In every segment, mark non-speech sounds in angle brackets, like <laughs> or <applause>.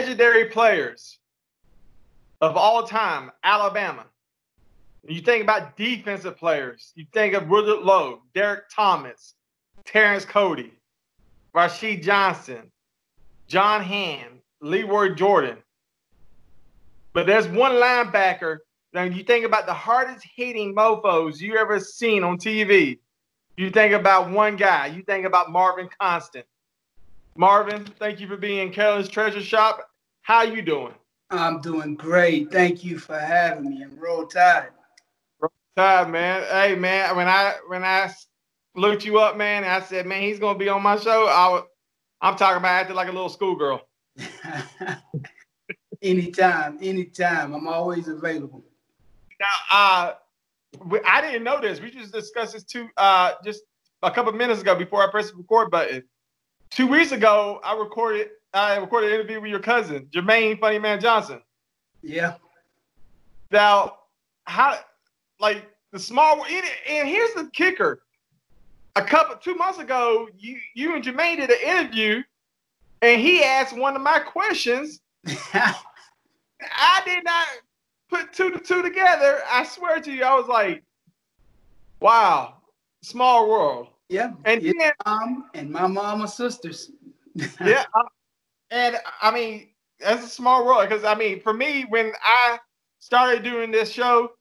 legendary players of all time, Alabama. You think about defensive players. You think of Willard Lowe, Derrick Thomas, Terrence Cody, Rashad Johnson, John Hamm, Lee Jordan. But there's one linebacker. Now you think about the hardest hitting mofos you ever seen on TV. You think about one guy. You think about Marvin Constant. Marvin, thank you for being in Carolyn's Treasure Shop. How you doing? I'm doing great. Thank you for having me. I'm roll tide. Roll tide, man. Hey, man. When I when I looked you up, man, I said, man, he's gonna be on my show. I was, I'm talking about acting like a little schoolgirl. <laughs> anytime, anytime. I'm always available. Now, uh, I didn't know this. We just discussed this too, uh, just a couple minutes ago before I pressed the record button. Two weeks ago, I recorded I recorded an interview with your cousin, Jermaine Funny Man Johnson. Yeah. Now, how like the small and here's the kicker. A couple two months ago, you you and Jermaine did an interview, and he asked one of my questions. <laughs> I did not put two to two together. I swear to you, I was like, "Wow, small world." Yeah, and then, mom and my mama sisters. <laughs> yeah, and I mean that's a small world because I mean for me when I started doing this show,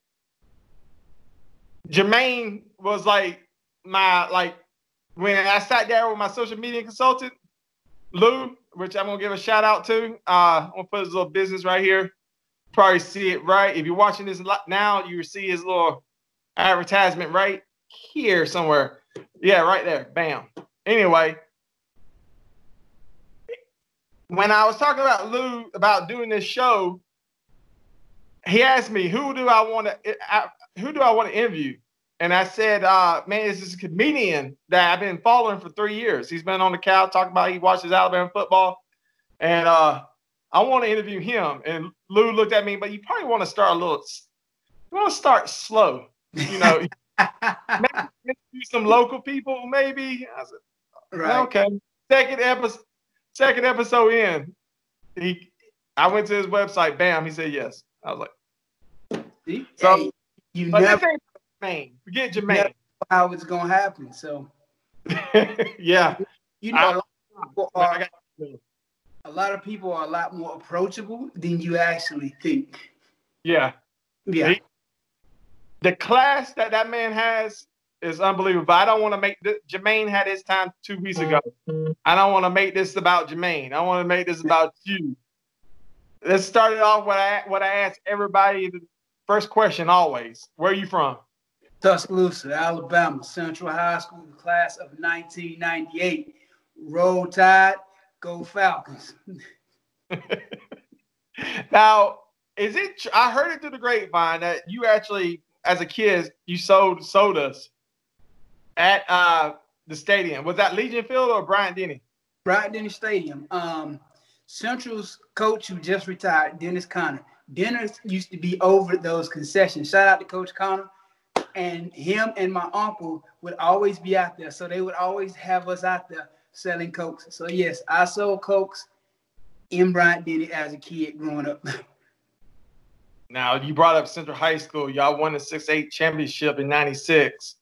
Jermaine was like my like when I sat there with my social media consultant, Lou, which I'm gonna give a shout out to. Uh, I'm gonna put his little business right here. Probably see it right. If you're watching this now, you see his little advertisement right here somewhere. Yeah, right there. Bam. Anyway, when I was talking about Lou about doing this show, he asked me, "Who do I want to? Who do I want to interview?" And I said, uh, "Man, this is a comedian that I've been following for three years. He's been on the couch talking about he watches Alabama football, and uh, I want to interview him." And Lou looked at me, but you probably want to start a little. You want to start slow, you know. <laughs> some local people, maybe. I said, right. okay. Second episode, second episode in, he, I went to his website. Bam, he said yes. I was like, See? so hey, you never Jermaine. Forget Jermaine. How it's gonna happen? So, <laughs> yeah, you know, I, a, lot are, a lot of people are a lot more approachable than you actually think. Yeah, yeah. He, the class that that man has is unbelievable. I don't want to make this, Jermaine had his time two weeks ago. I don't want to make this about Jermaine. I want to make this about you. Let's start it off what I what I ask everybody. The first question always: Where are you from? Tuscaloosa, Alabama, Central High School, class of 1998. Roll Tide, go Falcons. <laughs> now, is it? I heard it through the grapevine that you actually as a kid, you sold sodas at uh, the stadium. Was that Legion Field or Bryant Denny? Bryant Denny Stadium. Um, Central's coach who just retired, Dennis Connor. Dennis used to be over those concessions. Shout out to Coach Connor. And him and my uncle would always be out there. So they would always have us out there selling Cokes. So yes, I sold Cokes in Bryant Denny as a kid growing up. <laughs> Now you brought up Central High School. Y'all won the six eight championship in '96.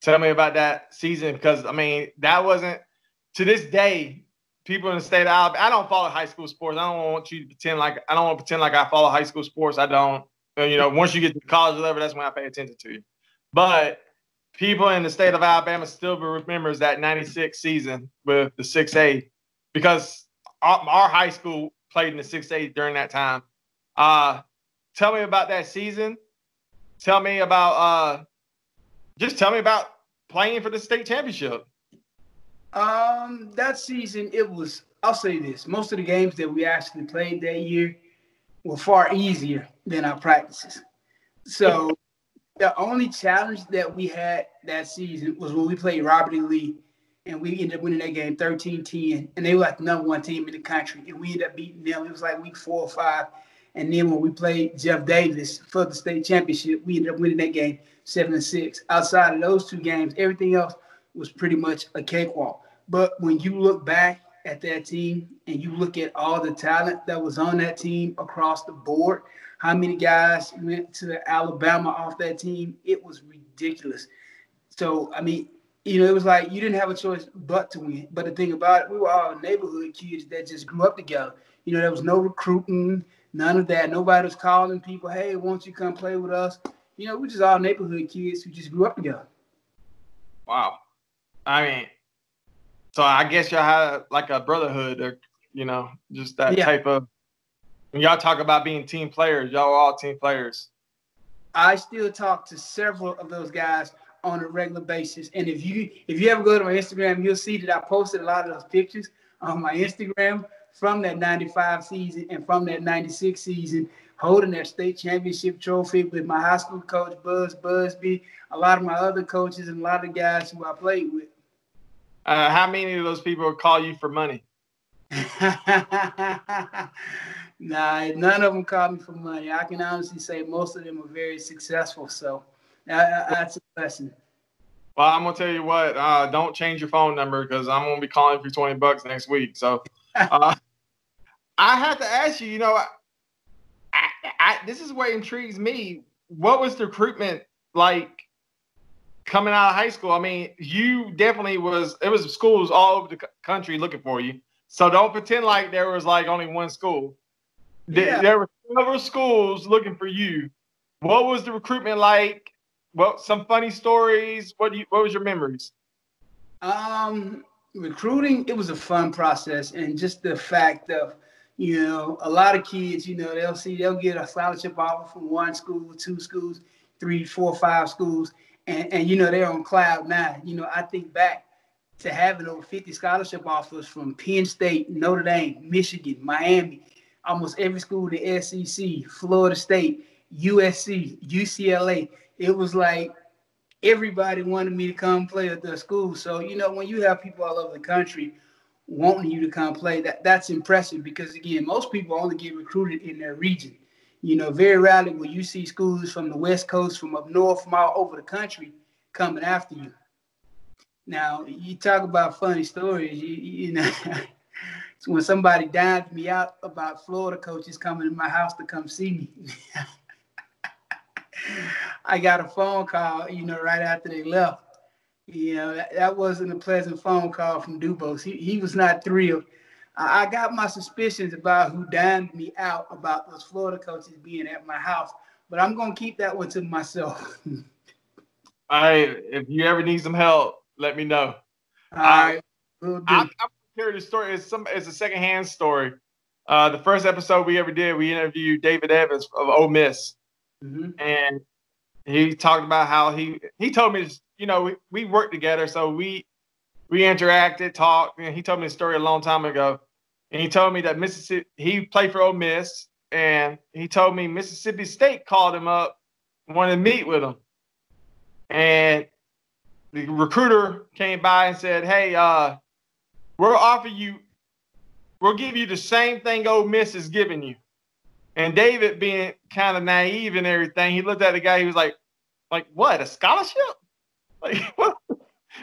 Tell me about that season because I mean that wasn't to this day. People in the state of Alabama. I don't follow high school sports. I don't want you to pretend like I don't want to pretend like I follow high school sports. I don't. You know, <laughs> once you get to college level, that's when I pay attention to you. But people in the state of Alabama still remembers that '96 season with the six A because our, high school played in the six A during that time. Uh, tell me about that season. Tell me about uh just tell me about playing for the state championship. Um, that season it was I'll say this, most of the games that we actually played that year were far easier than our practices. So <laughs> the only challenge that we had that season was when we played Robert E. Lee and we ended up winning that game 13-10 and they were like the number one team in the country and we ended up beating them. It was like week four or five and then when we played Jeff Davis for the state championship, we ended up winning that game seven to six. Outside of those two games, everything else was pretty much a cakewalk. But when you look back at that team and you look at all the talent that was on that team across the board, how many guys went to Alabama off that team, it was ridiculous. So, I mean, you know, it was like you didn't have a choice but to win. But the thing about it, we were all neighborhood kids that just grew up together. You know, there was no recruiting, none of that. Nobody was calling people, hey, won't you come play with us? You know, we're just all neighborhood kids who just grew up together. Wow. I mean, so I guess y'all had like a brotherhood or, you know, just that yeah. type of, when y'all talk about being team players, y'all are all team players. I still talk to several of those guys on a regular basis. And if you if you ever go to my Instagram, you'll see that I posted a lot of those pictures on my Instagram from that 95 season and from that 96 season, holding that state championship trophy with my high school coach, Buzz Busby, a lot of my other coaches, and a lot of guys who I played with. Uh, how many of those people call you for money? <laughs> nah, none of them call me for money. I can honestly say most of them are very successful. So that's a lesson. Well, I'm gonna tell you what. Uh, don't change your phone number because I'm gonna be calling for twenty bucks next week. So, <laughs> uh, I have to ask you. You know, I, I, this is what intrigues me. What was the recruitment like coming out of high school? I mean, you definitely was. It was schools all over the country looking for you. So don't pretend like there was like only one school. Yeah. There were several schools looking for you. What was the recruitment like? well, some funny stories. What do you? What was your memories? Um, recruiting. It was a fun process, and just the fact of you know a lot of kids. You know they'll see they'll get a scholarship offer from one school, two schools, three, four, five schools, and and you know they're on cloud nine. You know I think back to having over 50 scholarship offers from Penn State, Notre Dame, Michigan, Miami, almost every school in the SEC, Florida State, USC, UCLA it was like everybody wanted me to come play at the school. So, you know, when you have people all over the country wanting you to come play, that that's impressive because again, most people only get recruited in their region. You know, very rarely will you see schools from the West Coast, from up north, from all over the country coming after you. Now, you talk about funny stories, you, you know. <laughs> when somebody dined me out about Florida coaches coming to my house to come see me. <laughs> I got a phone call, you know, right after they left. You know, that, that wasn't a pleasant phone call from Dubose. He, he was not thrilled. I, I got my suspicions about who dined me out about those Florida coaches being at my house, but I'm going to keep that one to myself. <laughs> All right. If you ever need some help, let me know. All right. I'm, I'm hear the story. It's some. It's a secondhand story. Uh, the first episode we ever did, we interviewed David Evans of Ole Miss, mm-hmm. and he talked about how he he told me you know we, we worked together so we we interacted talked and he told me a story a long time ago. And he told me that mississippi he played for Ole Miss and he told me mississippi state called him up wanted to meet with him. And the recruiter came by and said hey uh we'll offer you we'll give you the same thing Ole Miss is giving you and David, being kind of naive and everything, he looked at the guy. He was like, "Like what? A scholarship? Like <laughs> what?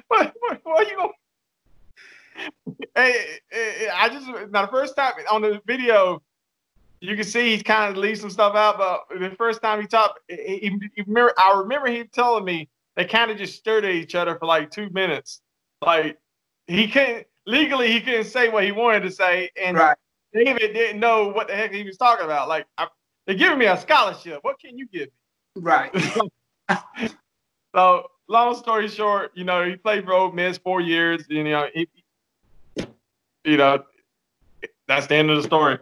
What? What, what are you going?" <laughs> Hey, hey, I just now the first time on the video, you can see he's kind of leave some stuff out. But the first time he talked, he, he, he remember, I remember he telling me they kind of just stared at each other for like two minutes. Like he couldn't legally he couldn't say what he wanted to say, and right. David didn't know what the heck he was talking about. Like, I, they're giving me a scholarship. What can you give me? Right. <laughs> so, long story short, you know, he played for Ole Miss four years. You know, he, you know, that's the end of the story.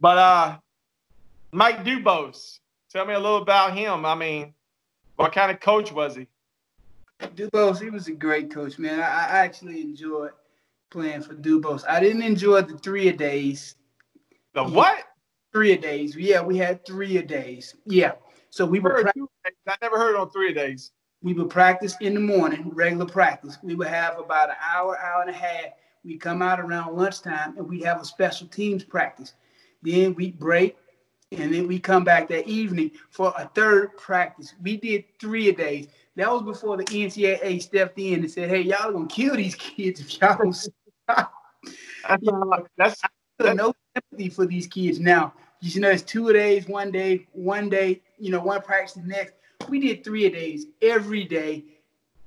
But uh, Mike Dubose, tell me a little about him. I mean, what kind of coach was he? Dubose, he was a great coach, man. I, I actually enjoyed playing for Dubose. I didn't enjoy the three a days the what? Three a days. Yeah, we had three a days. Yeah. So we were. I never heard on three a days. We would practice in the morning, regular practice. We would have about an hour, hour and a half. We come out around lunchtime and we have a special teams practice. Then we break, and then we come back that evening for a third practice. We did three a days. That was before the NCAA stepped in and said, "Hey, y'all gonna kill these kids if y'all don't stop." That's, <laughs> that's, that's no sympathy for these kids now. You know, it's two a days, one day, one day, you know, one practice the next. We did three a days every day.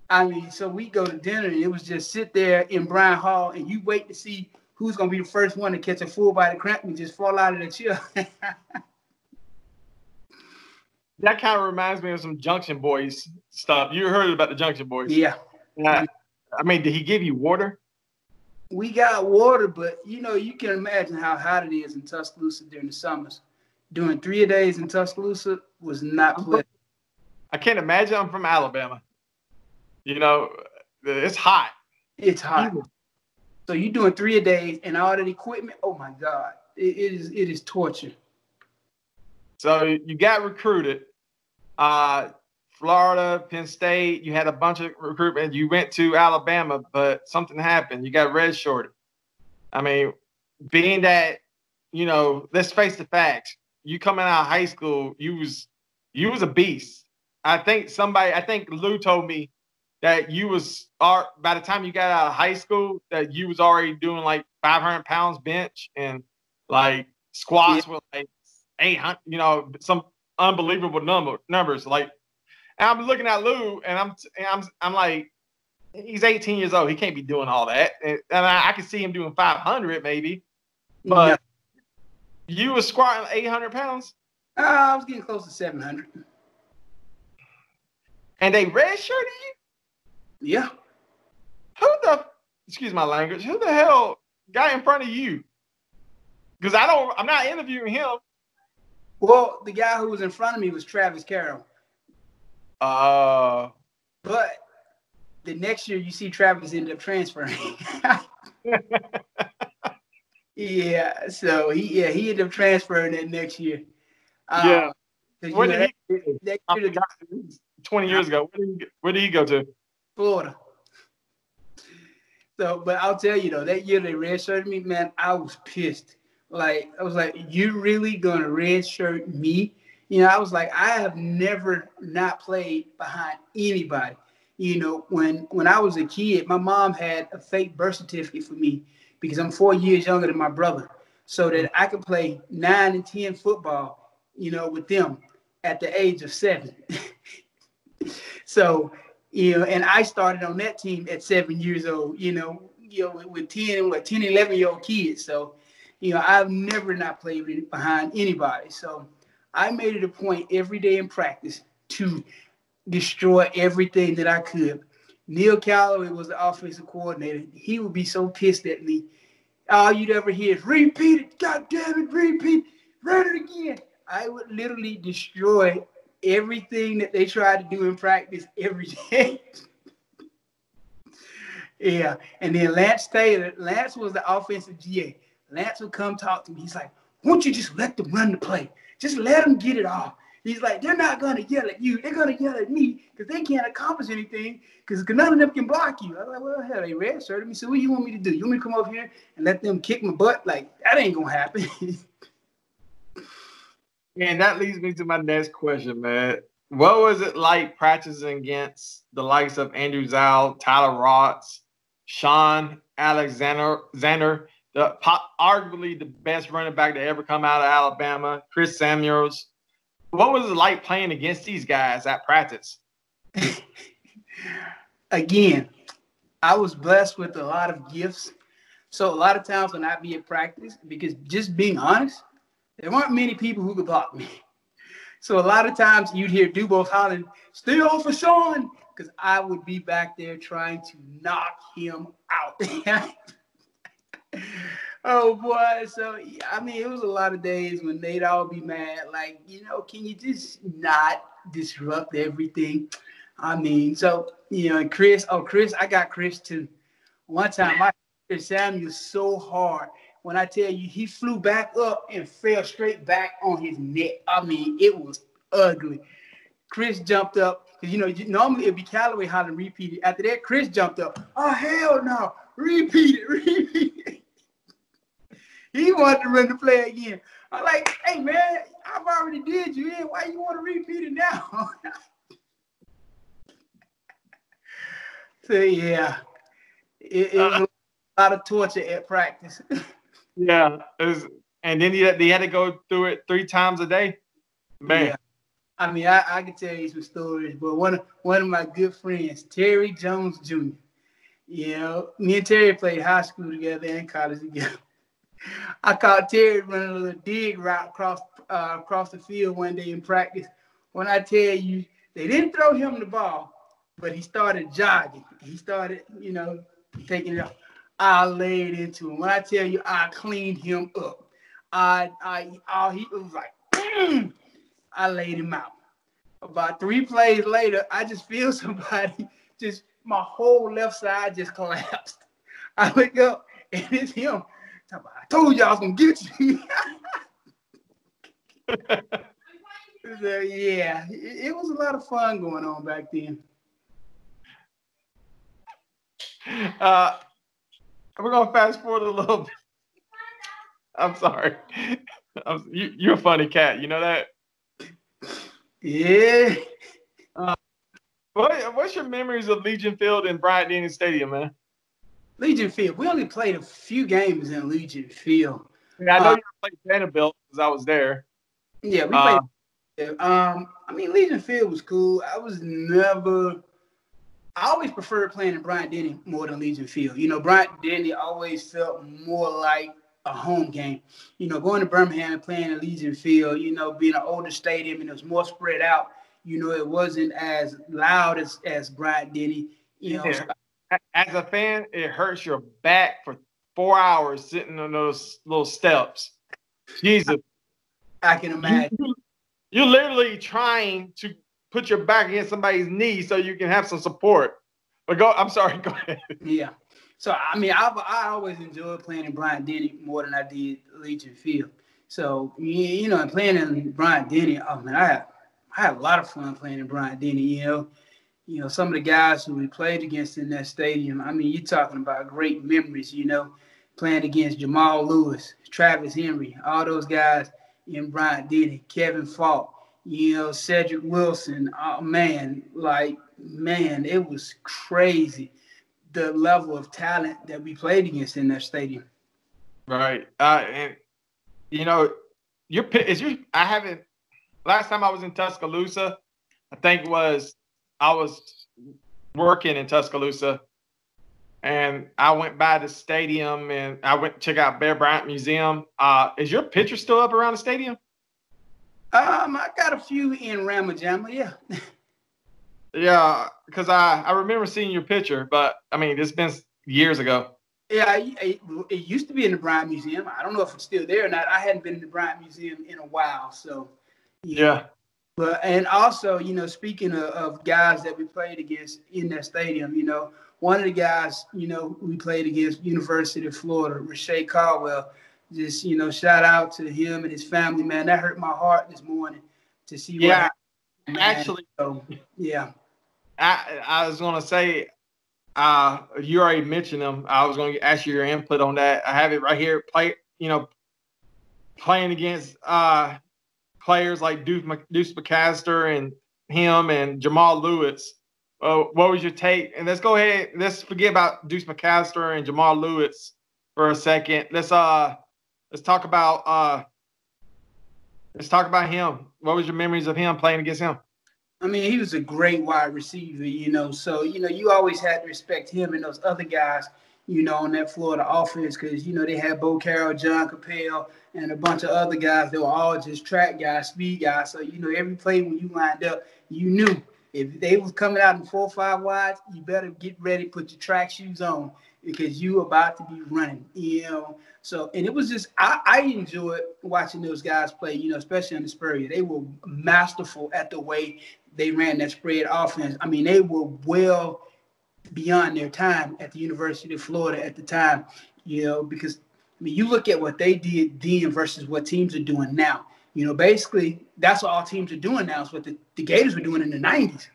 I mean, so we go to dinner and it was just sit there in Bryant Hall and you wait to see who's gonna be the first one to catch a full body cramp and just fall out of the chair. <laughs> that kind of reminds me of some Junction Boys stuff. You heard about the Junction Boys? Yeah. Yeah. I mean, did he give you water? We got water, but you know, you can imagine how hot it is in Tuscaloosa during the summers. Doing three a days in Tuscaloosa was not pleasant. I can't imagine. I'm from Alabama. You know, it's hot. It's hot. So you're doing three a days and all that equipment. Oh my God, it, it is it is torture. So you got recruited. Uh, Florida, Penn State, you had a bunch of recruitment. You went to Alabama, but something happened. You got redshirted. I mean, being that, you know, let's face the facts. You coming out of high school, you was you was a beast. I think somebody, I think Lou told me that you was are by the time you got out of high school that you was already doing like 500 pounds bench and like squats yeah. with like 800, you know, some unbelievable number numbers. Like and I'm looking at Lou, and I'm and I'm I'm like, he's 18 years old. He can't be doing all that. And, and I, I can see him doing 500 maybe, but yeah. you were squatting 800 pounds. Uh, I was getting close to 700. And they redshirted you? Yeah. Who the excuse my language? Who the hell got in front of you? Because I don't. I'm not interviewing him. Well, the guy who was in front of me was Travis Carroll. Uh, but the next year you see Travis end up transferring. <laughs> yeah, so he yeah he ended up transferring that next year. Um, yeah. Where did he, that, that Twenty years ago, where did, he, where did he go to? Florida. So, but I'll tell you though, that year they redshirted me, man, I was pissed. Like I was like, you really gonna redshirt me? You know, I was like, I have never not played behind anybody. You know, when when I was a kid, my mom had a fake birth certificate for me because I'm four years younger than my brother, so that I could play nine and ten football. You know, with them at the age of seven. <laughs> so, you know, and I started on that team at seven years old. You know, you know, with, with 10 what 10, 11 year old kids. So, you know, I've never not played behind anybody. So I made it a point every day in practice to destroy everything that I could. Neil Callaway was the offensive coordinator. He would be so pissed at me. All you'd ever hear is repeat it, God damn it, repeat, run it again. I would literally destroy everything that they tried to do in practice every <laughs> day. yeah. And then Lance Taylor, Lance was the offensive GA. Lance would come talk to me. He's like, won't you just let them run the play? Just let them get it off. He's like, they're not gonna yell at you. They're gonna yell at me because they can't accomplish anything because none of them can block you. I was like, well, hell, they red shirted me. So what do you want me to do? You want me to come over here and let them kick my butt? Like that ain't gonna happen. <laughs> and that leads me to my next question, man. What was it like practicing against the likes of Andrew Zow, Tyler Watts, Shaun Alexander, Xander, the arguably the best running back to ever come out of Alabama, Chris Samuels. What was it like playing against these guys at practice? <laughs> Again, I was blessed with a lot of gifts. So a lot of times when I'd be at practice, because just being honest, there weren't many people who could block me. <laughs> So a lot of times you'd hear Dubose hollering, "Stay off for Sean, because I would be back there trying to knock him out. <laughs> oh boy. So I mean, it was a lot of days when they'd all be mad. Like, you know, can you just not disrupt everything? I mean, so you know, Chris. Oh, Chris, I got Chris too. One time, I hit Samuel so hard. When I tell you, he flew back up and fell straight back on his neck. I mean, it was ugly. Chris jumped up because you know normally it'd be Callaway how to repeat it. After that, Chris jumped up. Oh hell no! Repeat it, <laughs> repeat it. He wanted to run the play again. I'm like, hey man, I've already did you in. Why you want to repeat it now? <laughs> so yeah, it, it was uh-huh. a lot of torture at practice. <laughs> yeah, was, and then he had, they had to go through it three times a day. Man. Yeah. I mean, I, I can tell you some stories, but one one of my good friends, Terry Jones Jr. You know, me and Terry played high school together and college together. I caught Terry running a little dig route across uh, across the field one day in practice. When I tell you, they didn't throw him the ball, but he started jogging. He started, you know, taking it off. I laid into him. When I tell you, I cleaned him up. I, I, all he was like, mm. I laid him out. About three plays later, I just feel <laughs> somebody just my whole left side just collapsed. I look up and it's him. I told you I was gonna get you. so, <laughs> yeah, it, it was a lot of fun going on back then. Uh, we're gonna fast forward a little bit. I'm sorry. You, you're a funny cat. You know that. Yeah. Uh, what, what's your memories of Legion Field and Bryant Denny Stadium, man? Legion Field. We only played a few games in Legion Field. Yeah, I know uh, you played Vanderbilt because I was there. Yeah, we played. Uh, um, I mean, Legion Field was cool. I was never. I always preferred playing in Bryant Denny more than Legion Field. You know, Bryant Denny always felt more like a home game. You know, going to Birmingham and playing at Legion Field, you know, being an older stadium and it was more spread out, you know, it wasn't as loud as, as Bryant Denny. You know, yeah. As a fan, it hurts your back for four hours sitting on those little steps. Jesus. I can imagine. You, you're literally trying to put your back against somebody's knee so you can have some support. But go, I'm sorry, go ahead. Yeah. So I mean, I I always enjoyed playing in Bryant Denny more than I did Legion Field. So you know, and playing in Bryant Denny, oh man, I had I had a lot of fun playing in Bryant Denny. You know, you know some of the guys who we played against in that stadium. I mean, you're talking about great memories. You know, playing against Jamal Lewis, Travis Henry, all those guys in Bryant Denny, Kevin Faulk, you know, Cedric Wilson. Oh man, like man, it was crazy the level of talent that we played against in that stadium. Right. Uh, and you know, your is your I haven't last time I was in Tuscaloosa, I think was I was working in Tuscaloosa and I went by the stadium and I went to check out Bear Bryant Museum. Uh, is your picture still up around the stadium? Um, I got a few in Rama Jama, yeah. <laughs> Yeah, because I I remember seeing your picture, but I mean it's been years ago. Yeah, it, it, used to be in the Bryant Museum. I don't know if it's still there or not. I hadn't been in the Bryant Museum in a while, so yeah. But and also, you know, speaking of, of, guys that we played against in that stadium, you know, one of the guys, you know, we played against University of Florida, Reche Caldwell. Just you know, shout out to him and his family, man. That hurt my heart this morning to see. Yeah, actually, so, yeah. I, I was gonna say, uh, you already mentioned them. I was gonna ask you your input on that. I have it right here. Play, you know, playing against uh, players like Deuce, McAllister and him and Jamal Lewis. Uh, what was your take? And let's go ahead. Let's forget about Deuce McAllister and Jamal Lewis for a second. Let's uh, let's talk about uh, let's talk about him. What was your memories of him playing against him? I mean, he was a great wide receiver, you know. So, you know, you always had to respect him and those other guys, you know, on that Florida offense because, you know, they had Bo Carroll, John Capel, and a bunch of other guys They were all just track guys, speed guys. So, you know, every play when you lined up, you knew if they was coming out in four or five wides, you better get ready, put your track shoes on because you about to be running, you know. So, and it was just, I, I enjoyed watching those guys play, you know, especially the Spurrier. They were masterful at the way they ran that spread offense. I mean, they were well beyond their time at the University of Florida at the time, you know, because I mean, you look at what they did then versus what teams are doing now. You know, basically, that's what all teams are doing now. Is what the, the Gators were doing in the '90s.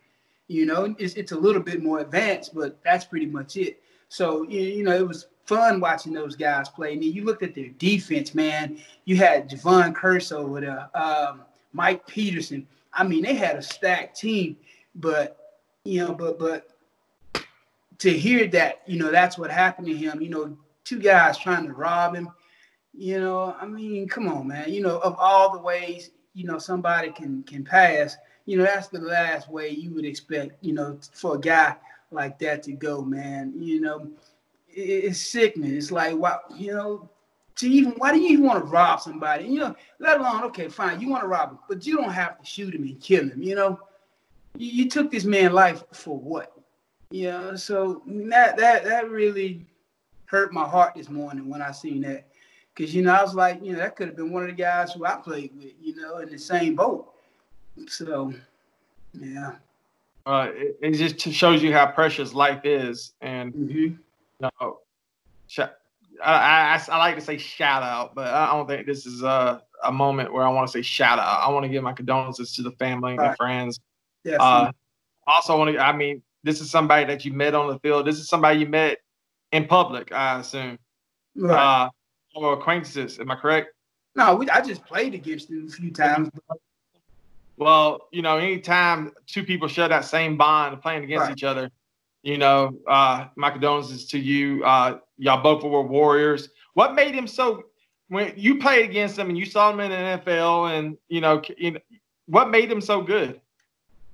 You know, it's, it's a little bit more advanced, but that's pretty much it. So you know, it was fun watching those guys play. And you looked at their defense, man. You had Jevon Kearse over there, um, Mike Peterson. I mean, they had a stacked team, but you know, but but to hear that, you know, that's what happened to him. You know, two guys trying to rob him. You know, I mean, come on, man. You know, of all the ways, you know, somebody can can pass, you know, that's the last way you would expect, you know, for a guy like that to go, man. You know, it, it's sickening. It's like, wow, you know, to even why do you even want to rob somebody? You know, let alone okay, fine, you want to rob him, but you don't have to shoot him and kill him. You know, you, you took this man's life for what? You know, so that that that really hurt my heart this morning when I seen that, because you know I was like, you know, that could have been one of the guys who I played with, you know, in the same boat. So, yeah. Uh, it, it just shows you how precious life is, and mm-hmm. you know, I, I, I, like to say shout out, but I don't think this is a, a moment where I want to say shout out. I want to give my condolences to the family right. and friends. Yes. Uh, also, want to. I mean, this is somebody that you met on the field. This is somebody you met in public. I assume. Right. Uh, or acquaintances. Am I correct? No, we, I just played against him a few times. Well, you know, anytime two people share that same bond playing against right. each other, you know, uh, my condolences to you. Uh, y'all both were warriors. What made him so? When you played against him and you saw him in the NFL, and you know, you know what made him so good?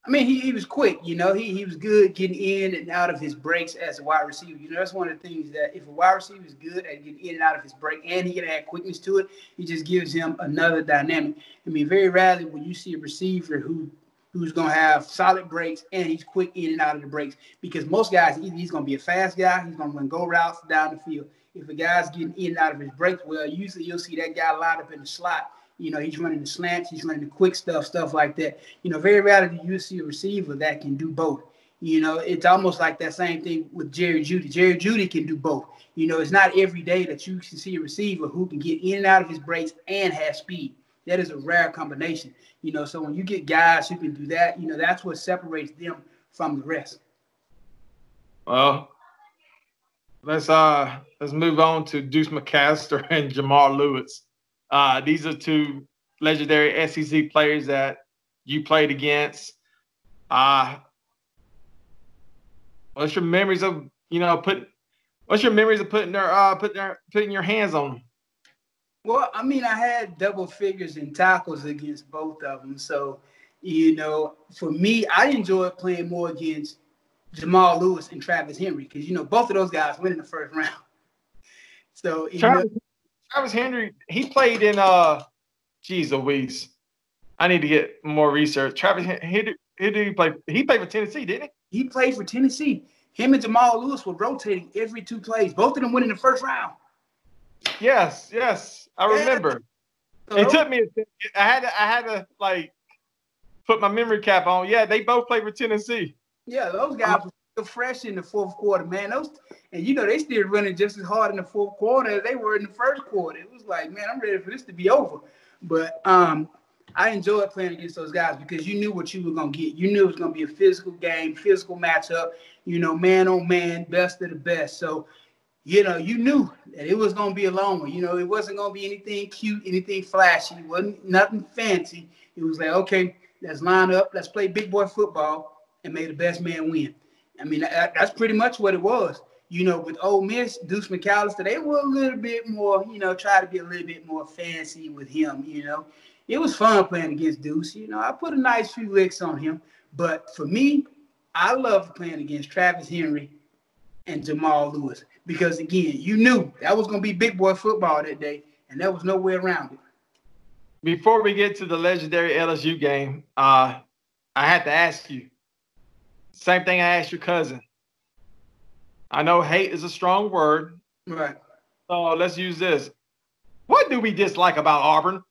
I mean, he, he was quick, you know, he, he was good getting in and out of his breaks as a wide receiver. You know, that's one of the things that if a wide receiver is good at getting in and out of his break and he can add quickness to it, it just gives him another dynamic. I mean, very rarely will you see a receiver who who's going to have solid breaks and he's quick in and out of the breaks because most guys, either he's going to be a fast guy, he's going to run go routes down the field. If a guy's getting in and out of his breaks, well, usually you'll see that guy lined up in the slot you know, he's running the slants, he's running the quick stuff, stuff like that. You know, very rarely do you see a receiver that can do both. You know, it's almost like that same thing with Jerry Jeudy. Jerry Jeudy can do both. You know, it's not every day that you can see a receiver who can get in and out of his breaks and have speed. That is a rare combination. You know, so when you get guys who can do that, you know, that's what separates them from the rest. Well, let's uh let's move on to Deuce McAllister <laughs> and Jamal Lewis. Uh, these are two legendary SEC players that you played against. Uh, what's your memories of you know putting? What's your memories of putting their uh putting their putting your hands on them? Well, I mean, I had double figures in tackles against both of them. So, you know, for me, I enjoyed playing more against Jamal Lewis and Travis Henry because you know both of those guys went in the first <laughs> round. So, Travis, know, Travis Henry, he played in uh, geez Louise. I need to get more research. Travis Henry, he, did he play? He played for Tennessee, didn't he? He played for Tennessee. Him and Jamal Lewis were rotating every two plays. Both of them went in the first round. Yes, yes, I remember. It took me. I had to. I had to like put my memory cap on. Yeah, they both played for Tennessee. Yeah, those guys were fresh in the fourth quarter, man. Those and you know, they still running just as hard in the fourth quarter as they were in the first quarter. It was like, man, I'm ready for this to be over. But um, I enjoyed playing against those guys because you knew what you were gonna get. You knew it was gonna be a physical game, physical matchup, you know, man on man, best of the best. So, you know, you knew that it was gonna be a long one. You know, it wasn't gonna be anything cute, anything flashy, it wasn't nothing fancy. It was like, okay, let's line up, let's play big boy football and make the best man win. I mean, that, that's pretty much what it was you know, with Ole Miss, Deuce McAllister, they were a little bit more, you know, try to be a little bit more fancy with him, you know. It was fun playing against Deuce. You know, I put a nice few licks on him. But for me, I loved playing against Travis Henry and Jamal Lewis because, again, you knew that was going to be big boy football that day, and there was no way around it. Before we get to the legendary LSU game, uh, I had to ask you. Same thing I asked your cousin I know hate is a strong word. Right. So let's use this. What do we dislike about Auburn?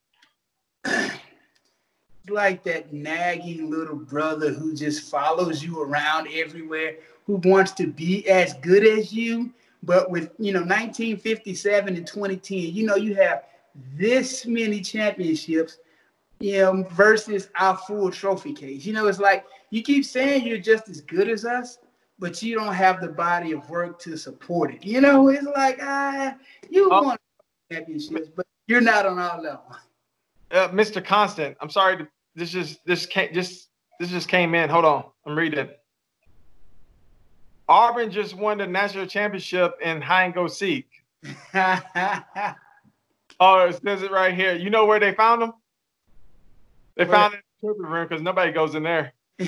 like that nagging little brother who just follows you around everywhere, who wants to be as good as you. But with you know 1957 and 2010, you know you have this many championships, you know, versus our full trophy case. You know, it's like you keep saying you're just as good as us, but you don't have the body of work to support it. You know, it's like ah, you oh. want championships, but you're not on our level. Uh, Mr. Constant, I'm sorry. To, this just this came just this just came in. Hold on, I'm reading. Auburn just won the national championship in hide and go seek. <laughs> oh, it says it right here. You know where they found them? They where? found it in the room because nobody goes in there. <laughs>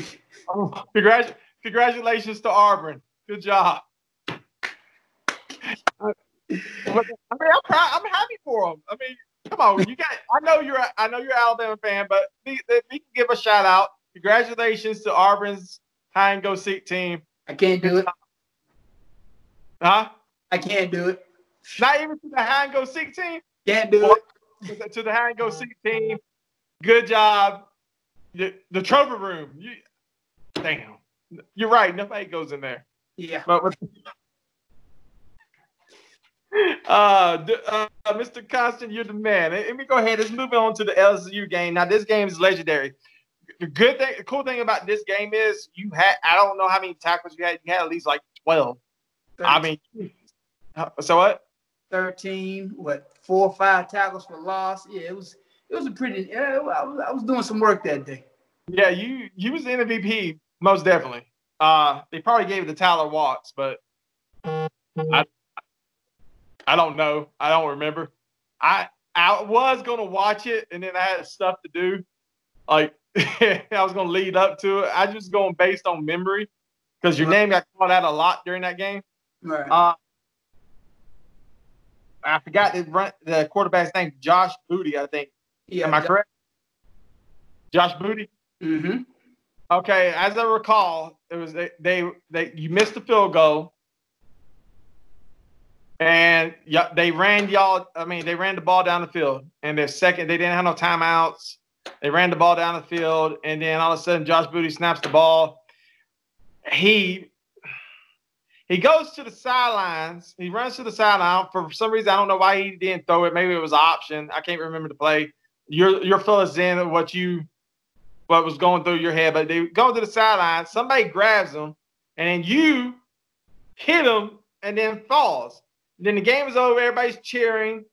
oh, congrats, congratulations to Auburn. Good job. Uh, I mean, I'm proud. I'm happy for them. I mean, come on, you got. I know you're. I know you're an Alabama fan, but we, we can give a shout out. Congratulations to Auburn's high and go seek team. I can't do it. Huh? I can't do it. Not even to the high and go seek team. Can't do it. To the high and go seek team. Good job. The, the trophy room. You, damn. You're right. Nobody goes in there. Yeah. But <laughs> uh, uh, Mr. Constant, you're the man. Let me go ahead. Let's move on to the LSU game. Now, this game is legendary. The good thing, the cool thing about this game is you had, I don't know how many tackles you had. You had at least like 12. 13. I mean, so what? 13, what, four or five tackles for loss. Yeah, it was, it was a pretty, yeah, I was, I was doing some work that day. Yeah, you, you was the MVP, most definitely. Uh, they probably gave it to Tyler Watts, but I, I don't know. I don't remember. I I was gonna watch it, and then I had stuff to do. Like <laughs> I was gonna lead up to it. I just going based on memory because your name got called out a lot during that game. Right. Uh, I forgot the run, the quarterback's name, Josh Booty. I think. Yeah. Am I correct? Josh Booty. Mm-hmm. Okay, as I recall, it was they, they they you missed the field goal. And yeah, they ran y'all. I mean, they ran the ball down the field. And their second, they didn't have no timeouts. They ran the ball down the field, and then all of a sudden, Josh Booty snaps the ball. He he goes to the sidelines. He runs to the sideline. For some reason, I don't know why he didn't throw it. Maybe it was an option. I can't remember the play. Your your fellas in what you what was going through your head, but they go to the sideline. Somebody grabs them, and you hit them, and then falls. Then the game is over. Everybody's cheering.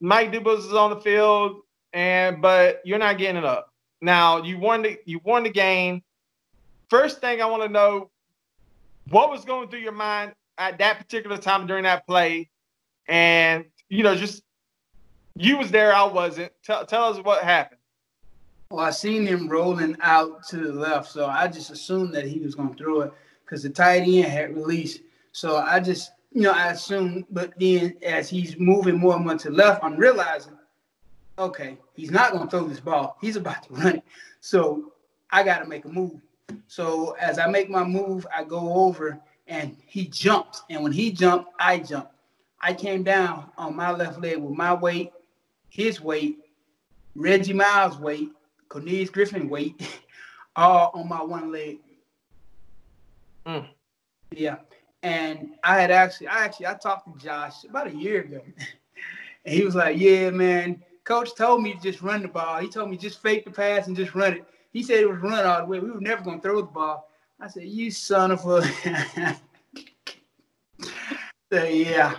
Mike Dubose is on the field, and but you're not getting it up. Now you won the you won the game. First thing I want to know, what was going through your mind at that particular time during that play, and you know just you was there, I wasn't. Tell tell us what happened. Well, I seen him rolling out to the left, so I just assumed that he was going to throw it because the tight end had released. So I just you know, I assume, but then as he's moving more and more to the left, I'm realizing, okay, he's not going to throw this ball. He's about to <laughs> run it. So I got to make a move. So as I make my move, I go over and he jumps. And when he jumped, I jumped. I came down on my left leg with my weight, his weight, Reggie Miles' weight, Cornelius Griffin weight, <laughs> all on my one leg. Mm. Yeah. And I had actually, I actually, I talked to Josh about a year ago, <laughs> and he was like, "Yeah, man, coach told me to just run the ball. He told me just fake the pass and just run it. He said it was run all the way. We were never gonna throw the ball." I said, "You son of a." <laughs> so, yeah.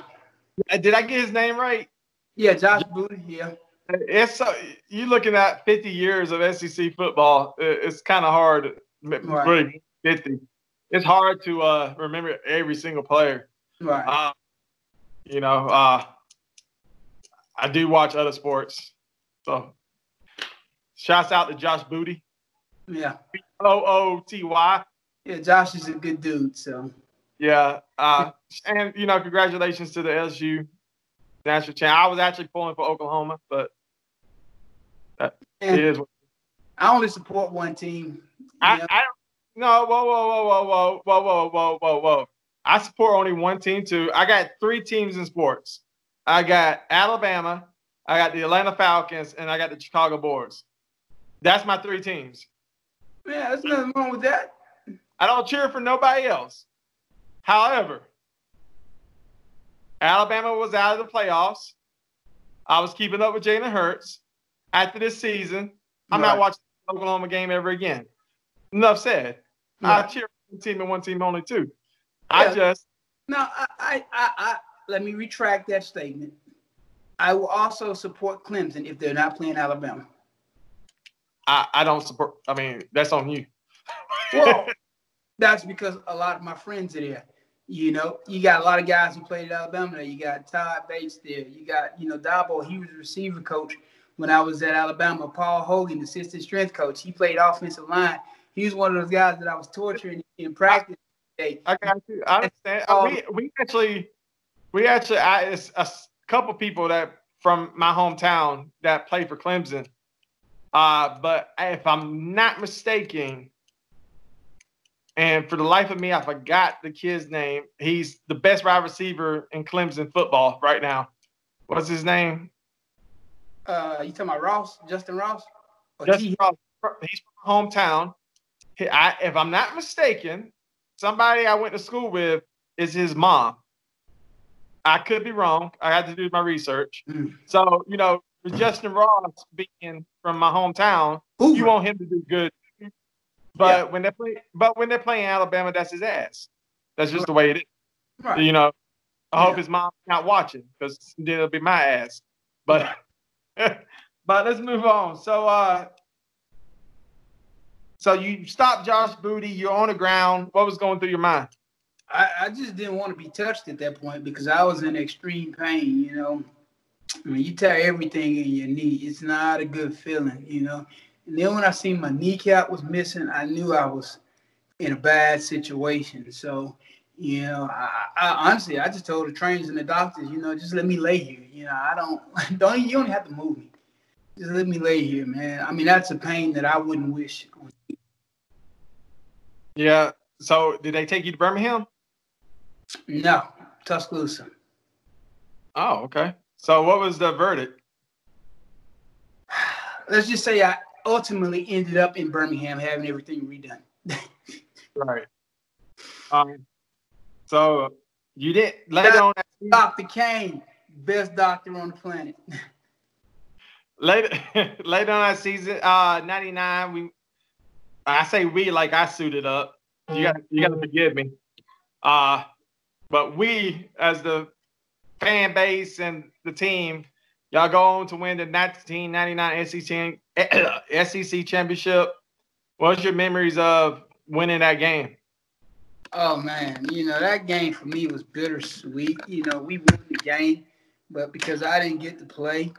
Did I get his name right? Yeah, Josh Booty. Yeah. It's so you looking at 50 years of SEC football. It's kind of hard. Right. 50 it's hard to uh, remember every single player. Right. Uh, you know, uh, I do watch other sports. So shouts out to Josh Booty. Yeah. O O T Y. Yeah, Josh is a good dude. So. Yeah. Uh, and you know, congratulations to the LSU national champ. I was actually pulling for Oklahoma, but that, it is. I only support one team. I, I, no, whoa, whoa, whoa, whoa, whoa, whoa, whoa, whoa, whoa. I support only one team too. I got three teams in sports. I got Alabama, I got the Atlanta Falcons, and I got the Chicago Bears. That's my three teams. Yeah, there's nothing wrong with that. I don't cheer for nobody else. However, Alabama was out of the playoffs. I was keeping up with Jalen Hurts. After this season, I'm right. not watching the Oklahoma game ever again. Enough said. I cheer for one team and one team only too. Yeah. I just no. I, I, I, I, let me retract that statement. I will also support Clemson if they're not playing Alabama. I, I don't support. I mean, that's on you. well, <laughs> that's because a lot of my friends are there. You know, you got a lot of guys who played at Alabama. You got Todd Bates there. You got, you know, Dabo. He was a receiver coach when I was at Alabama. Paul Hogan, assistant strength coach. He played offensive line. He was one of those guys that I was torturing in practice. I, I got you. I understand. Um, we we actually we actually I, it's a couple people that from my hometown that play for Clemson. Uh, but if I'm not mistaken, and for the life of me, I forgot the kid's name. He's the best wide receiver in Clemson football right now. What's his name? Uh, you talking about Ross, Justin Ross? Justin Ross. He's from hometown. He, I, if I'm not mistaken, somebody I went to school with is his mom. I could be wrong. I had to do my research. Mm. So, you know, Justin Ross being from my hometown, Ooh. you want him to do good but yeah. when they play, but when they're playing Alabama, that's his ass. That's just the way it is. Right. You know, I hope yeah. his mom's not watching because then it'll be my ass. But <laughs> but let's move on. So uh so you stopped Josh Booty, you're on the ground. What was going through your mind? I, I just didn't want to be touched at that point because I was in extreme pain, you know. I mean, you tear everything in your knee. It's not a good feeling, you know. And then when I seen my kneecap was missing, I knew I was in a bad situation. So, you know, I, I honestly, I just told the trainers and the doctors, you know, just let me lay here. You know, I don't, <laughs> don't you don't have to move me. Just let me lay here, man. I mean, that's a pain that I wouldn't wish. Yeah. So, did they take you to Birmingham? No, Tuscaloosa. Oh, okay. So, what was the verdict? <sighs> Let's just say I ultimately ended up in Birmingham having everything redone. right. Um, so you did later on. Dr. Kane, best doctor on the planet. <laughs> later, <laughs> later on that season, uh, '99, we, I say we like I suited up. You got, you got to forgive me. Uh, but we, as the fan base and the team, y'all go on to win the 1999 SEC <coughs> SEC championship. What's your memories of winning that game? Oh man, you know that game for me was bittersweet. You know we won the game, but because I didn't get to play,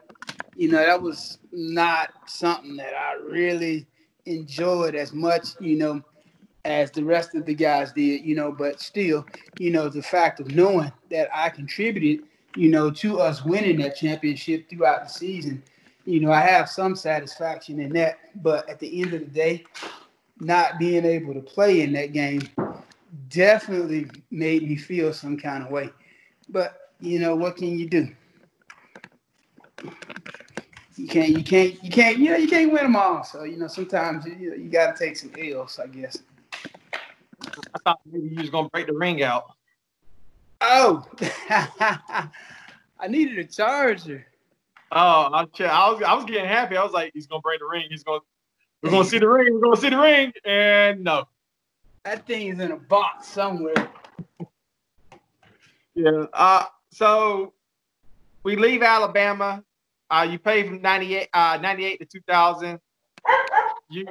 you know that was not something that I really enjoyed as much. You know, as the rest of the guys did. You know, but still, you know the fact of knowing that I contributed, you know, to us winning that championship throughout the season you know, I have some satisfaction in that. But at the end of the day, not being able to play in that game definitely made me feel some kind of way. But you know, what can you do? You can't, you can't, you can't, you know, you can't win them all. So you know, sometimes you, you got to take some L's, I guess. I thought maybe you was gonna break the ring out. Oh, <laughs> I needed a charger. Oh, I, I was I was getting happy. I was like, he's gonna bring the ring. He's gonna we're gonna see the ring. We're gonna see the ring. And no, that thing is in a box somewhere. yeah. Uh, so we leave Alabama. Uh, you pay from 98, uh, 98 to 2000. You.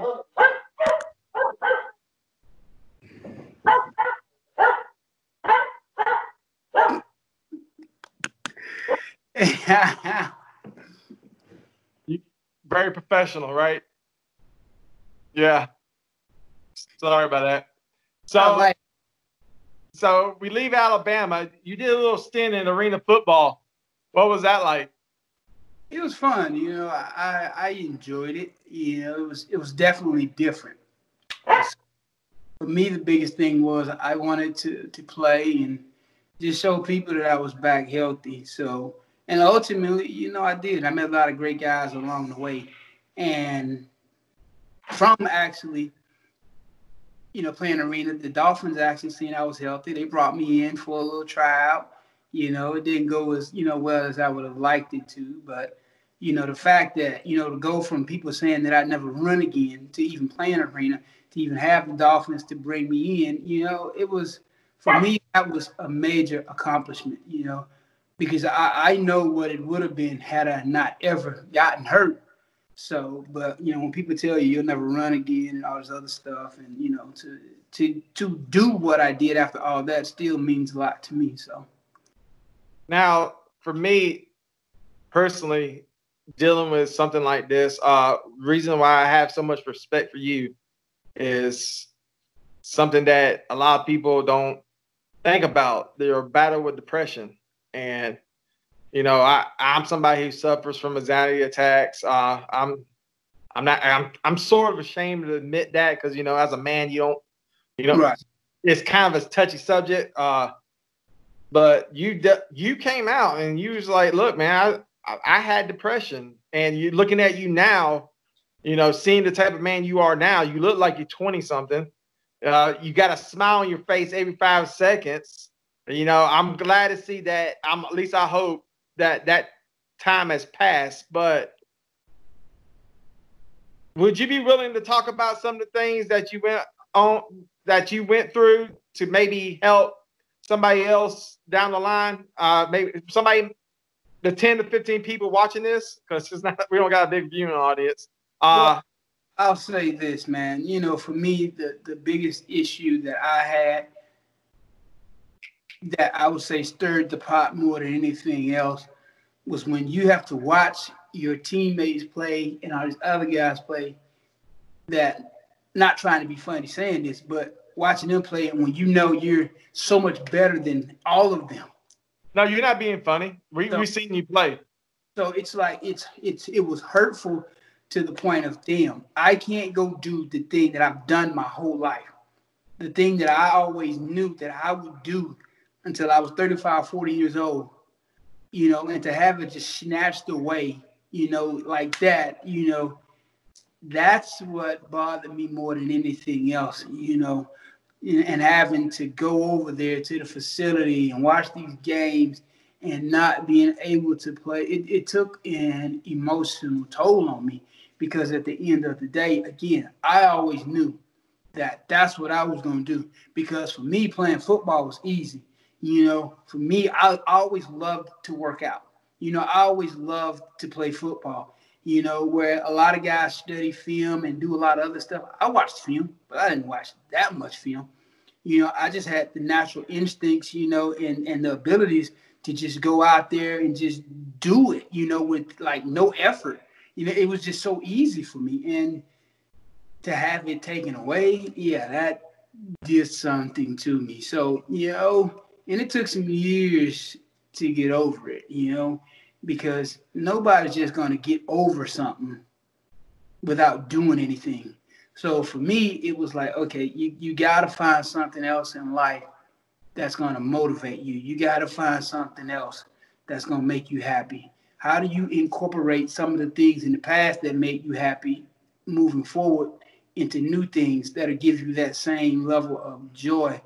<laughs> very professional, right? Yeah. Sorry about that. So, so we leave Alabama. You did a little stint in arena football. What was that like? It was fun. You know, I I enjoyed it. You know, it was it was definitely different. For me, the biggest thing was I wanted to to play and just show people that I was back healthy. So and ultimately, you know, I did. I met a lot of great guys along the way. And from actually, you know, playing arena, the Dolphins actually seen I was healthy. They brought me in for a little tryout. You know, it didn't go as, you know, well as I would have liked it to. But, you know, the fact that, you know, to go from people saying that I'd never run again to even playing arena, to even have the Dolphins to bring me in, you know, it was, for me, that was a major accomplishment, you know because I, I know what it would have been had I not ever gotten hurt. So, but you know, when people tell you you'll never run again and all this other stuff, and you know, to to to do what I did after all that still means a lot to me. So, now for me personally, dealing with something like this, uh, reason why I have so much respect for you is something that a lot of people don't think about. They're battle with depression, and you know, I I'm somebody who suffers from anxiety attacks. Uh, I'm I'm not I'm I'm sort of ashamed to admit that because you know, as a man, you don't you know right. it's kind of a touchy subject. Uh, but you you came out and you was like, look, man, I I had depression, and you looking at you now, you know, seeing the type of man you are now, you look like you're 20 something. Uh, you got a smile on your face every five seconds. You know, I'm glad to see that. I'm at least I hope that that time has passed. But would you be willing to talk about some of the things that you went on that you went through to maybe help somebody else down the line? Uh, maybe somebody, the 10 to 15 people watching this, because it's not we don't got a big viewing audience. Uh, well, I'll say this, man. You know, for me, the, the biggest issue that I had that I would say stirred the pot more than anything else was when you have to watch your teammates play and all these other guys play that not trying to be funny saying this, but watching them play and when you know you're so much better than all of them. No, you're not being funny. We so, we seen you play. So it's like it's it's it was hurtful to the point of damn, I can't go do the thing that I've done my whole life. The thing that I always knew that I would do until I was 35, 40 years old, you know, and to have it just snatched away, you know, like that, you know, that's what bothered me more than anything else, you know, and having to go over there to the facility and watch these games and not being able to play. It, it took an emotional toll on me because at the end of the day, again, I always knew that that's what I was going to do because for me, playing football was easy. You know, for me, I always loved to work out. You know, I always loved to play football. You know, where a lot of guys study film and do a lot of other stuff. I watched film, but I didn't watch that much film. You know, I just had the natural instincts, you know, and, and the abilities to just go out there and just do it, you know, with like no effort. You know, it was just so easy for me. And to have it taken away, yeah, that did something to me. So, you know, and it took some years to get over it, you know, because nobody's just going to get over something without doing anything. So for me, it was like, okay, you, you got to find something else in life that's going to motivate you. You got to find something else that's going to make you happy. How do you incorporate some of the things in the past that made you happy moving forward into new things that'll give you that same level of joy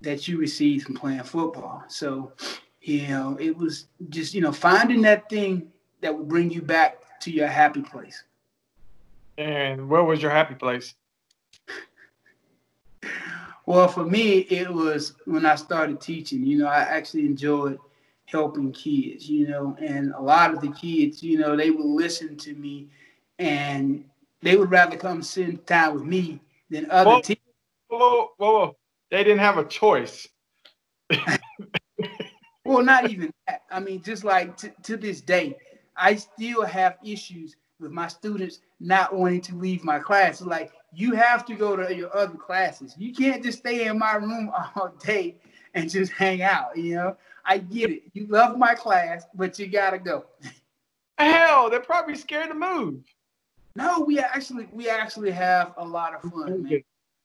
that you received from playing football. So, you know, it was just, you know, finding that thing that would bring you back to your happy place. And where was your happy place? well, for me, it was when I started teaching. You know, I actually enjoyed helping kids, you know, and a lot of the kids, you know, they would listen to me and they would rather come spend time with me than other whoa, teachers. Whoa, whoa, whoa they didn't have a choice. <laughs> well, not even that. I mean, just like t- to this day, I still have issues with my students not wanting to leave my class. Like, you have to go to your other classes. You can't just stay in my room <laughs> all day and just hang out. You know, I get it. You love my class, but you gotta go. Hell, they're probably scared to move. No, we actually we actually have a lot of fun, man.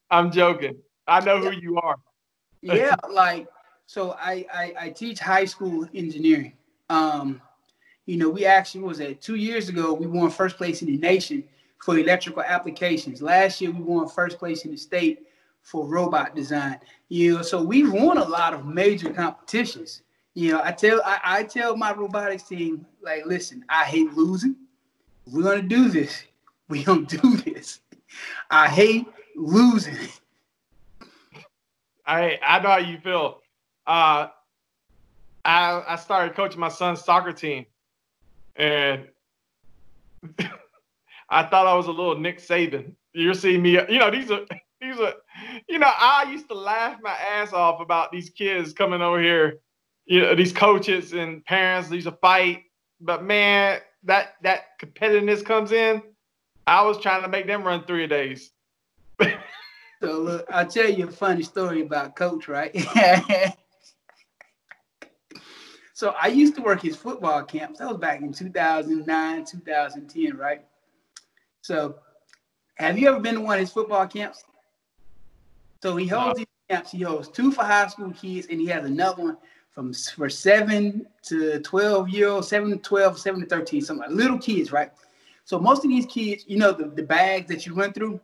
I'm joking. I know who you are. yeah, like so I, I, I teach high school engineering. Um, you know, we actually was at two years ago, we won first place in the nation for electrical applications. Last year we won first place in the state for robot design. You know, so we've won a lot of major competitions. You know, I tell I, I tell my robotics team, like, listen, I hate losing. We're gonna do this. <laughs> We don't do this. I hate losing. I I know how you feel. Uh, I I started coaching my son's soccer team, and <laughs> I thought I was a little Nick Saban. You're seeing me, you know, these are these are, you know, I used to laugh my ass off about these kids coming over here, you know, these coaches and parents, these are fight. But man, that that competitiveness comes in. I was trying to make them run three days. So look, I'll tell you a funny story about coach, right? <laughs> so I used to work his football camps. That was back in 2009, 2010, right? So have you ever been to one of his football camps? So he holds no. these camps. He holds two for high school kids, and he has another one from for seven to 12 year old, seven to 12, seven to 13, something like little kids, right? So most of these kids, you know, the, the bags that you run through,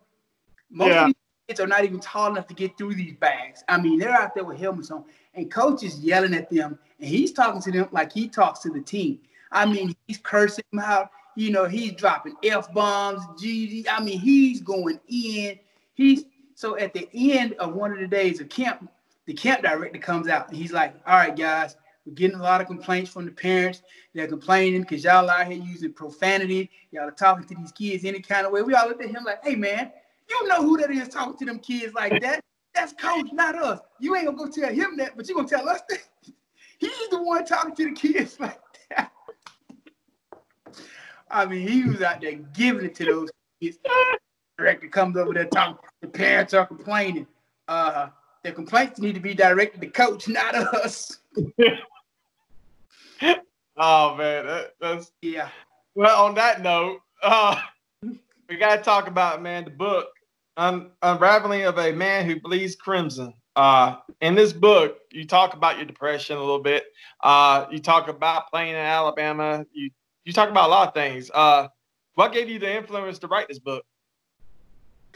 most yeah. of these kids are not even tall enough to get through these bags. I mean, they're out there with helmets on, and coach is yelling at them, and he's talking to them like he talks to the team. I mean, he's cursing them out. You know, he's dropping F bombs, GD. I mean, he's going in. He's so at the end of one of the days of camp, the camp director comes out and he's like, All right, guys, we're getting a lot of complaints from the parents. They're complaining because y'all out here using profanity. Y'all are talking to these kids any kind of way. We all looked at him like, hey man, you know who that is talking to them kids like that. That's coach, not us. You ain't gonna go tell him that, but you gonna tell us that. <laughs> He's the one talking to the kids <laughs> like that. I mean, he was out there giving it to those kids. Director comes over there talking. The parents are complaining. Uh, the complaints need to be directed to coach, not us. <laughs> oh man, that, that's yeah. Well, on that note, uh, we got to talk about man the book Un- unraveling of a man who bleeds crimson. Uh, in this book, you talk about your depression a little bit. Uh, you talk about playing in Alabama. You you talk about a lot of things. Uh, what gave you the influence to write this book?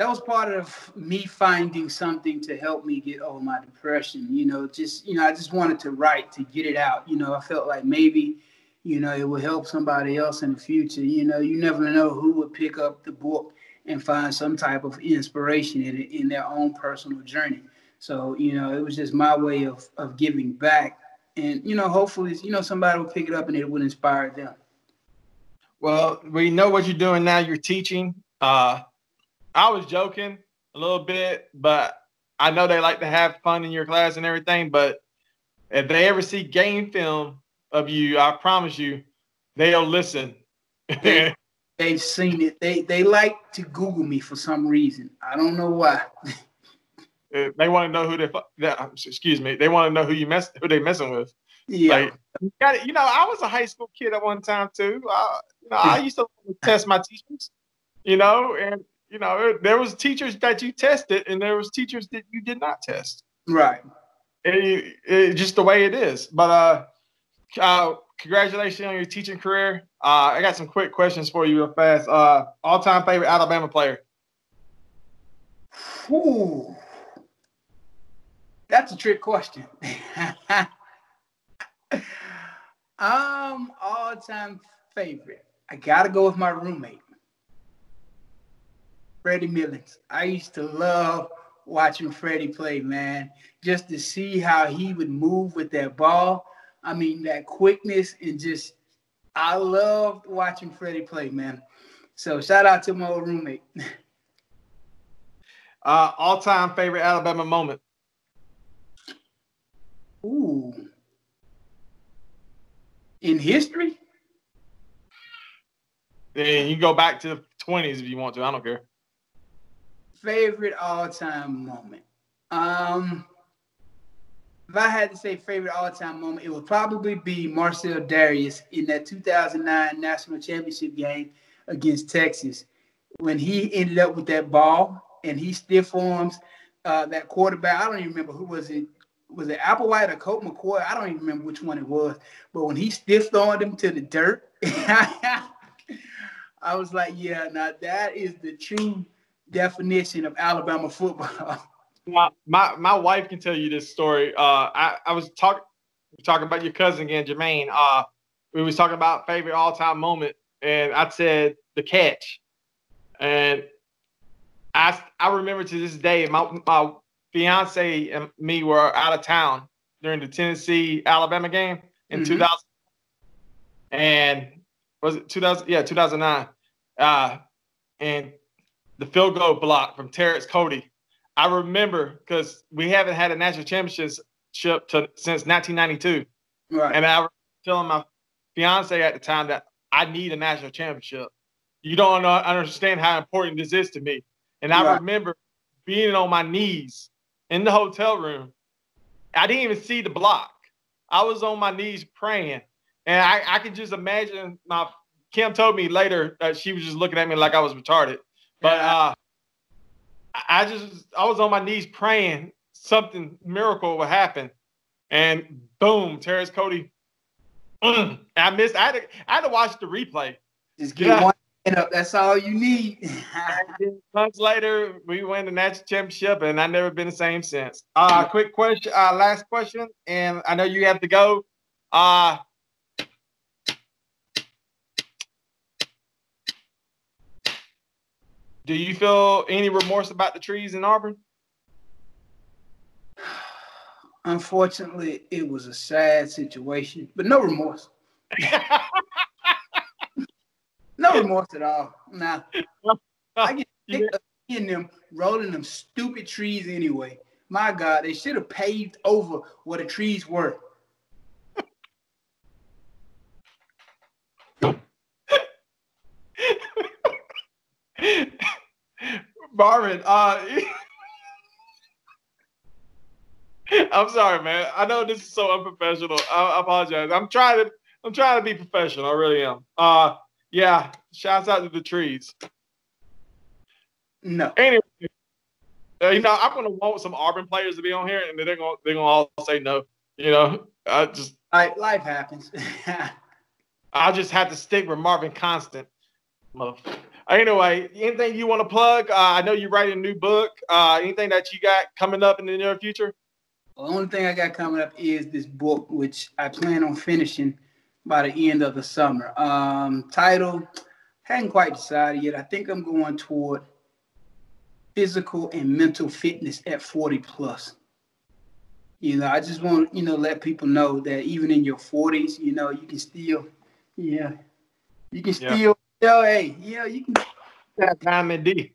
that was part of me finding something to help me get over my depression. You know, just you know, I just wanted to write to get it out. You know, I felt like maybe, you know, it would help somebody else in the future. You know, you never know who would pick up the book and find some type of inspiration in it in their own personal journey. So, you know, it was just my way of of giving back. And, you know, hopefully, you know, somebody will pick it up and it would inspire them. Well, we know what you're doing now. You're teaching. Uh, I was joking a little bit, but I know they like to have fun in your class and everything. But if they ever see game film of you, I promise you, they'll listen. they, have seen it. They they like to Google me for some reason. I don't know why. they want to know who they. Excuse me. They want to know who you mess who they messing with. Yeah. Like, you, got you know, I was a high school kid at one time too. I, you know, I used to test my teachers. You know, and you know, there was teachers that you tested, and there was teachers that you did not test. Right. It, it, just the way it is. But uh, uh, congratulations on your teaching career. Uh, I got some quick questions for you real fast. Uh, all-time favorite Alabama player. Ooh, that's a trick question. <laughs> um, all-time favorite. I gotta go with my roommate. Freddie Milons. I used to love watching Freddie play, man, just to see how he would move with that ball. I mean, that quickness and just, I loved watching Freddie play, man. So shout out to my old roommate. <laughs> uh, all-time favorite Alabama moment. Ooh. In history? And you go back to the 20s if you want to. I don't care favorite all-time moment. Um, if I had to say favorite all-time moment, it would probably be Marcell Dareus in that 2009 national championship game against Texas when he ended up with that ball and he stiff arms uh, that quarterback. I don't even remember who was it. Was it Applewhite or Colt McCoy? I don't even remember which one it was. But when he stiffed on him to the dirt, <laughs> I was like, yeah, now that is the true definition of Alabama football. <laughs> my, my my wife can tell you this story. Uh, I, I was talking talking about your cousin again, Jermaine. Uh, we was talking about favorite all time moment, and I said the catch, and I I remember to this day my my fiance and me were out of town during the Tennessee Alabama game in mm-hmm. 2000, and was it 2000? Yeah, 2009. Uh, and the field goal block from Terrence Cody. I remember because we haven't had a national championship to, since 1992. Right. And I was telling my fiance at the time that I need a national championship. You don't understand how important this is to me. And I right. remember being on my knees in the hotel room. I didn't even see the block. I was on my knees praying. And I, I could just imagine my Kim told me later that she was just looking at me like I was retarded. But uh, I just I was on my knees praying something miracle would happen. And boom, Terrence Cody. Mm, I missed. I had, to, I had to watch the replay. Just get yeah. one up. That's all you need. <laughs> months later, we win the national championship, and I've never been the same since. Uh, quick question, uh, last question, and I know you have to go. Uh, do you feel any remorse about the trees in Auburn? <sighs> Unfortunately, it was a sad situation, but no remorse. <laughs> no remorse at all. Nah. <laughs> I get sick of seeing them rolling them stupid trees anyway. My God, they should have paved over where the trees were. Marvin, uh <laughs> I'm sorry, man. I know this is so unprofessional. I, I, apologize. I'm trying to I'm trying to be professional. I really am. Uh yeah, shouts out to the trees. No. Anyway, uh, you know, I'm gonna want some Auburn players to be on here, and they're gonna they're gonna all say no. You know, I just I, life happens. <laughs> I just have to stick with Marvin Constant. Anyway, anything you want to plug? Uh, I know you're writing a new book. Uh, anything that you got coming up in the near future? The only thing I got coming up is this book, which I plan on finishing by the end of the summer. Um, title, hadn't quite decided yet. I think I'm going toward physical and mental fitness at 40 plus. You know, I just want you know let people know that even in your 40s, you know, you can still, yeah, you can still. Yo, hey, yeah, you can. That vitamin D.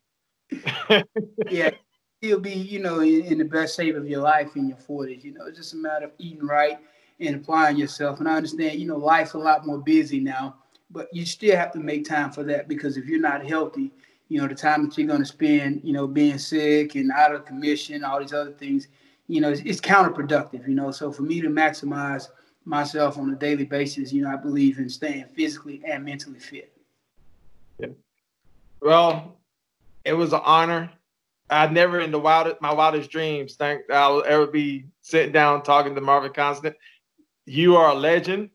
<laughs> yeah, you'll be, you know, in, in, the best shape of your life in your 40s. You know, it's just a matter of eating right and applying yourself. And I understand, you know, life's a lot more busy now, but you still have to make time for that because if you're not healthy, you know, the time that you're going to spend, you know, being sick and out of commission, all these other things, you know, it's, it's counterproductive, you know. So for me to maximize myself on a daily basis, you know, I believe in staying physically and mentally fit. Well, it was an honor I never in the wildest my wildest dreams think I will ever be sitting down talking to Marvin Constant. You are a legend.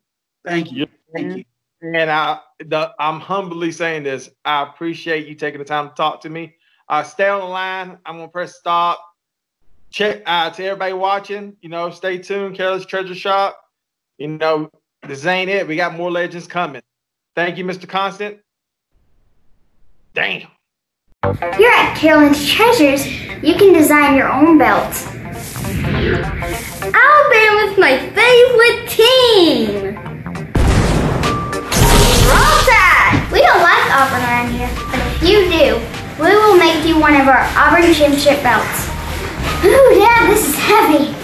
Thank you. Thank you. And I, the, I'm humbly saying this. I appreciate you taking the time to talk to me. Uh, stay on the line. I'm gonna press stop. Check uh, to everybody watching. You know, stay tuned. Carolyn's Treasure Shop. You know, this ain't it. We got more legends coming. Thank you, Mr. Constant. Damn. Here at Carolyn's Treasures, you can design your own belt. I'll band with my favorite team! Roll Tide! We don't like Auburn around here, but if you do, we will make you one of our Auburn Championship belts. Ooh, yeah, this is heavy.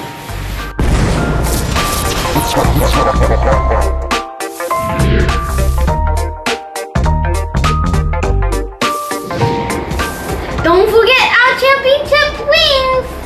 Don't forget our championship wings!